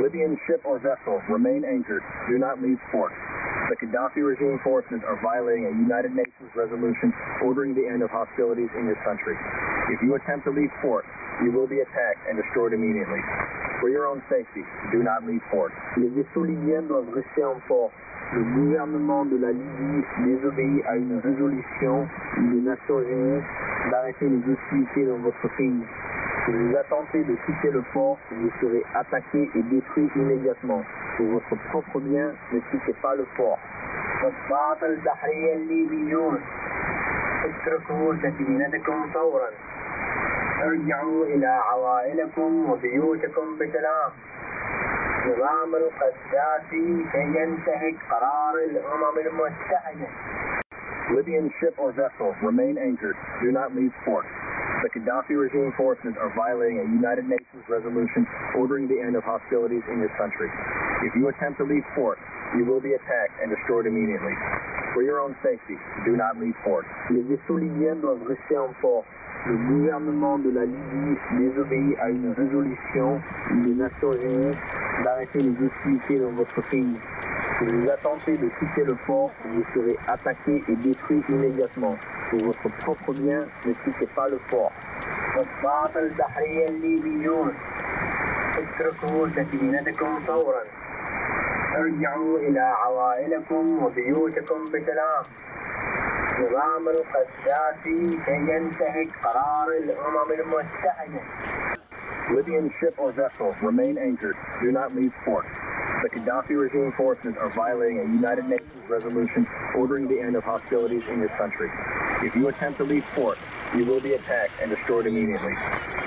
Libyan ship or vessel remain anchored. Do not leave port. The Gaddafi regime forces are violating a United Nations resolution ordering the end of hostilities in your country. If you attempt to leave port, you will be attacked and destroyed immediately. For your own safety, do not leave port. Les vaisseaux libyens doivent rester en port. Le gouvernement de la Libye désobéit à une résolution des Nations Unies d'arrêter les hostilités dans votre pays. Si vous attentez de quitter le port, vous serez attaqué et détruit immédiatement. Pour votre propre bien, ne quittez pas le port. والضباط البحرية الليبيون اتركوا سفينتكم فورا ارجعوا إلى عوائلكم وبيوتكم بسلام نظام القذافي سينتهك قرار الأمم المتحدة Libyan ship or vessel remain anchored. Do not leave port. The Gaddafi regime forces are violating a United Nations resolution ordering the end of hostilities in your country. If you attempt to leave port, you will be attacked and destroyed immediately. For your own safety, do not leave port. Les vaisseaux libyens doivent rester en port. Le gouvernement de la Libye désobéit à une résolution des Nations Unies d'arrêter les hostilités dans votre pays. Si vous attentez de quitter le port, vous serez attaqué et détruit immédiatement Pour votre propre bien, ne quittez pas le port. والضباط البحرية الليبيون اتركوا سفينتكم فورا ارجعوا إلى عوائلكم وبيوتكم بسلام نظام القذافي سينتهك قرار الأمم المتحدة Libyan ship or vessel remain anchored. Do not leave port. The Gaddafi regime forces are violating a United Nations resolution ordering the end of hostilities in your country. If you attempt to leave port, you will be attacked and destroyed immediately.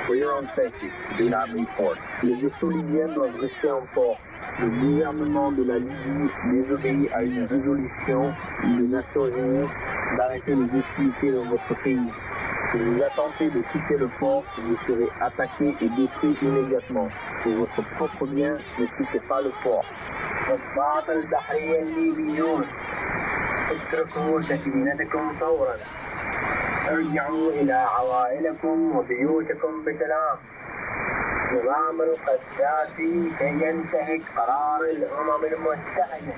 For your own safety, do not leave port. Les vaisseaux libyens doivent rester en port. Le gouvernement de la Libye désobéit à une résolution des Nations Unies d'arrêter les hostilités dans votre pays. Si vous attentez de quitter le port, vous serez attaqué et détruit immédiatement. Pour votre propre bien, ne quittez pas le port. اتركوا سفينتكم فورا. ارجعوا إلى عوائلكم وبيوتكم بسلام. نظام القذافي سينتهك قرار الأمم المتحدة.